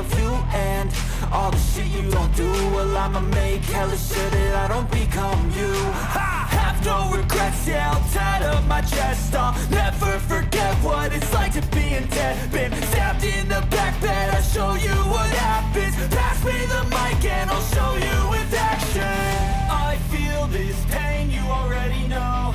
of you and all the shit you don't do. Well I'ma make hella sure that I don't become you. I have no regrets, yeah, I'll tie up my chest I'll never forget what it's like to be in debt. Been stabbed in the back bed, I'll show you what happens. Pass me the mic and I'll show you with action. I feel this pain, you already know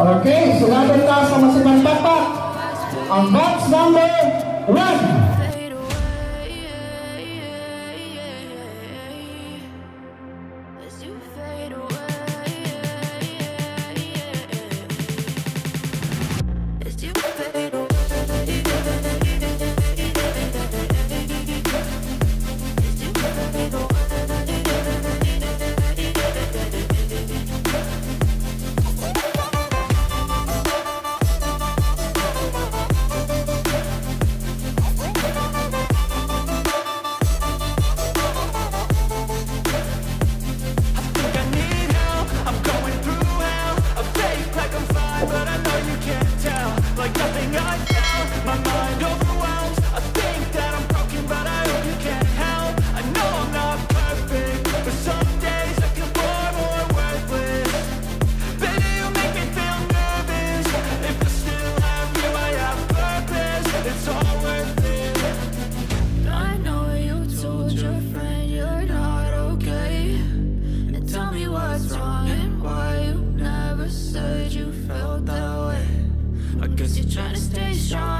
Okay, sumabot ka sa masipagpakpak. Ang box number 1. Cause you're trying to stay strong.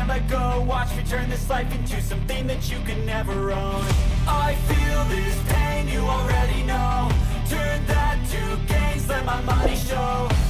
can't let go. Watch me turn this life into something that you can never own. I feel this pain, you already know. Turn that to gains, let my money show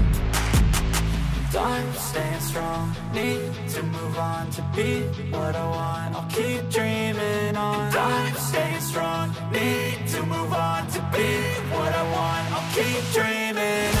I'm staying strong. Need to move on to be what I want. I'll keep dreaming on. I'm staying strong. Need to move on to be what I want. I'll keep dreaming. on